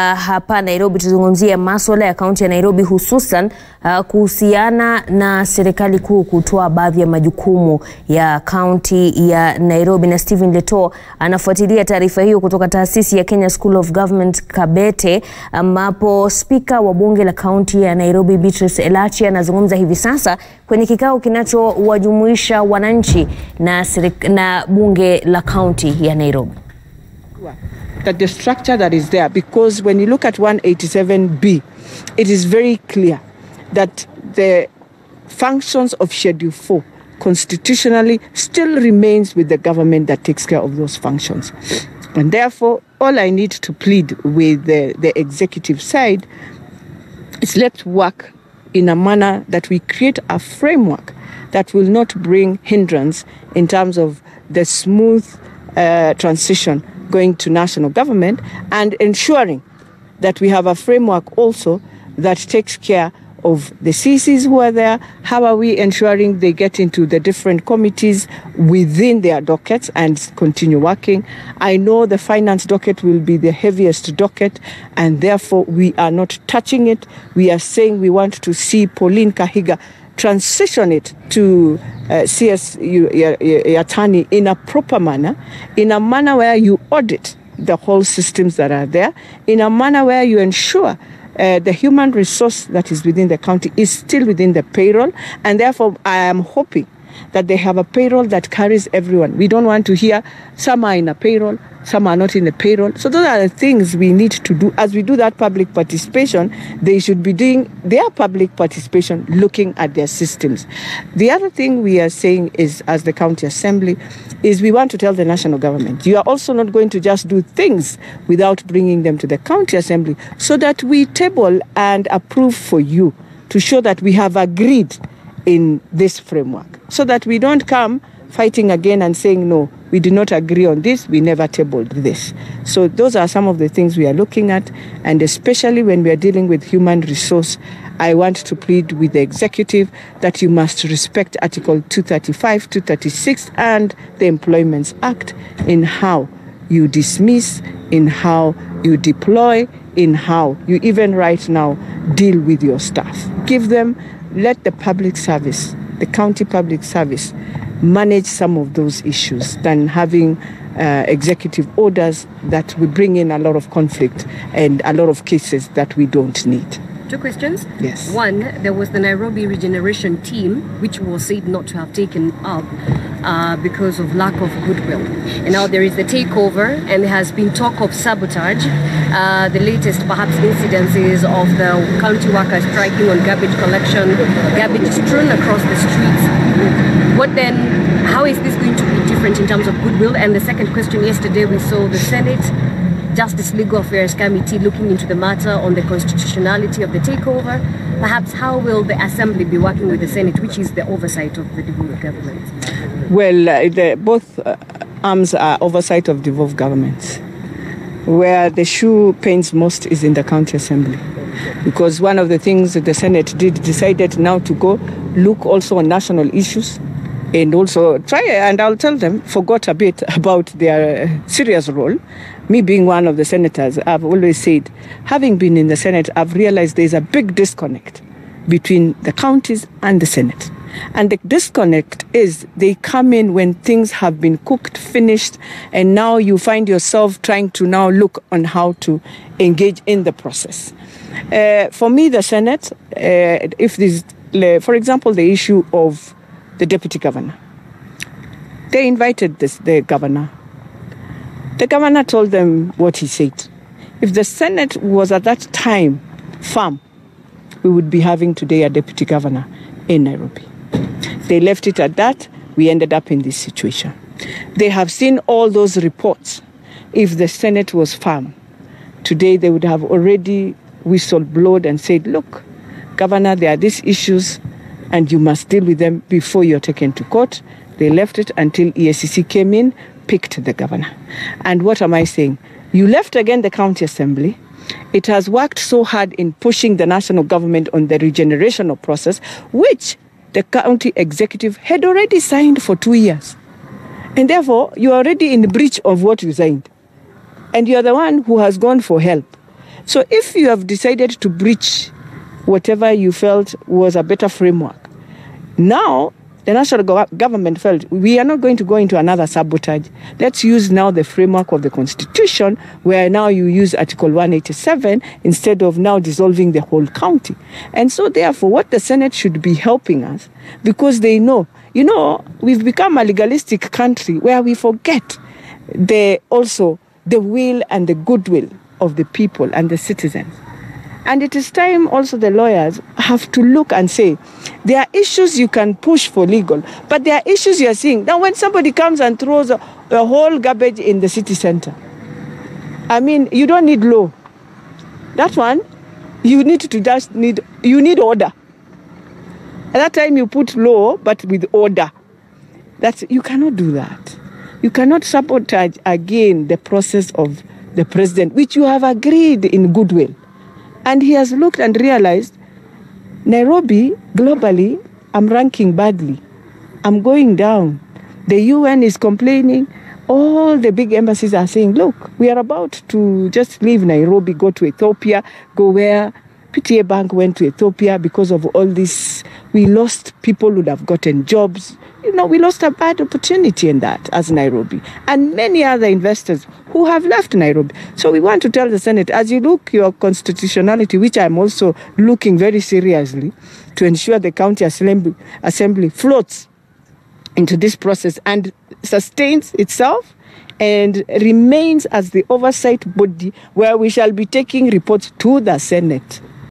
Uh, hapa Nairobi tuzungumzie masuala ya kaunti ya Nairobi hususan uh, kuhusiana na serikali kuu kutoa baadhi ya majukumu ya kaunti ya Nairobi, na Stephen Leto anafuatilia taarifa hiyo kutoka taasisi ya Kenya School of Government Kabete, ambapo spika wa bunge la kaunti ya Nairobi Beatrice Elachi anazungumza hivi sasa kwenye kikao kinachowajumuisha wananchi na, na bunge la kaunti ya Nairobi. That the structure that is there, because when you look at 187B, it is very clear that the functions of Schedule 4 constitutionally still remains with the government that takes care of those functions. And therefore, all I need to plead with the, the executive side is let's work in a manner that we create a framework that will not bring hindrance in terms of the smooth uh, transition going to national government and ensuring that we have a framework also that takes care of the CCs who are there. How are we ensuring they get into the different committees within their dockets and continue working? I know the finance docket will be the heaviest docket, and therefore we are not touching it. We are saying we want to see Pauline Kahiga transition it to uh, CS Yatani in a proper manner, in a manner where you audit the whole systems that are there, in a manner where you ensure uh, the human resource that is within the county is still within the payroll, and therefore I am hoping that they have a payroll that carries everyone. We don't want to hear some are in a payroll, some are not in the payroll. So those are the things we need to do. As we do that public participation, they should be doing their public participation looking at their systems. The other thing we are saying is, as the county assembly, is we want to tell the national government, you are also not going to just do things without bringing them to the county assembly so that we table and approve for you to show that we have agreed in this framework so that we don't come fighting again and saying, no, we do not agree on this, we never tabled this. So, those are some of the things we are looking at, and especially when we are dealing with human resource. I want to plead with the executive that you must respect Article 235, 236, and the Employments Act in how you dismiss, in how you deploy, in how you even right now deal with your staff. Give them let the public service, the county public service, manage some of those issues than having uh, executive orders that will bring in a lot of conflict and a lot of cases that we don't need. Two questions. Yes. One, there was the Nairobi regeneration team, which was said not to have taken up uh, because of lack of goodwill. And now there is the takeover, and there has been talk of sabotage. Uh, the latest, perhaps, incidences of the county workers striking on garbage collection, garbage strewn across the streets. What then? How is this going to be different in terms of goodwill? And the second question: Yesterday we saw the Senate Justice Legal Affairs Committee looking into the matter on the constitutionality of the takeover. Perhaps how will the Assembly be working with the Senate, which is the oversight of the devolved government? Well, uh, the, both uh, arms are oversight of devolved governments. Where the shoe pains most is in the county assembly. Because one of the things that the Senate did decided now to go look also on national issues and also try and I'll tell them forgot a bit about their serious role. Me being one of the senators, I've always said, having been in the Senate, I've realized there's a big disconnect between the counties and the Senate. And the disconnect is they come in when things have been cooked, finished, and now you find yourself trying to now look on how to engage in the process. Uh, for me, the Senate, uh, if this, for example, the issue of the deputy governor. They invited this, the governor. The governor told them what he said. If the Senate was at that time firm, we would be having today a deputy governor in Nairobi. They left it at that. We ended up in this situation. They have seen all those reports. If the Senate was firm, today they would have already whistleblowed and said, look, Governor, there are these issues and you must deal with them before you're taken to court. They left it until ESCC came in, picked the governor. And what am I saying? You left again the county assembly. It has worked so hard in pushing the national government on the regenerational process, which the county executive had already signed for two years. And therefore, you are already in breach of what you signed. And you are the one who has gone for help. So if you have decided to breach whatever you felt was a better framework, now the national go- government felt we are not going to go into another sabotage. Let's use now the framework of the constitution, where now you use Article 187 instead of now dissolving the whole county. And so, therefore, what the Senate should be helping us, because they know, you know, we've become a legalistic country where we forget the also the will and the goodwill of the people and the citizens. And it is time also the lawyers have to look and say, there are issues you can push for legal, but there are issues you are seeing. Now, when somebody comes and throws a, a whole garbage in the city center, I mean, you don't need law. That one, you need to just need, you need order. At that time, you put law, but with order. That's, you cannot do that. You cannot sabotage again the process of the president, which you have agreed in goodwill. And he has looked and realized Nairobi, globally, I'm ranking badly. I'm going down. The UN is complaining. All the big embassies are saying, look, we are about to just leave Nairobi, go to Ethiopia, go where PTA Bank went to Ethiopia because of all this. We lost people who would have gotten jobs. You know, we lost a bad opportunity in that as Nairobi. And many other investors who have left Nairobi. So we want to tell the Senate, as you look your constitutionality, which I'm also looking very seriously, to ensure the county assembly, assembly floats into this process and sustains itself and remains as the oversight body where we shall be taking reports to the Senate.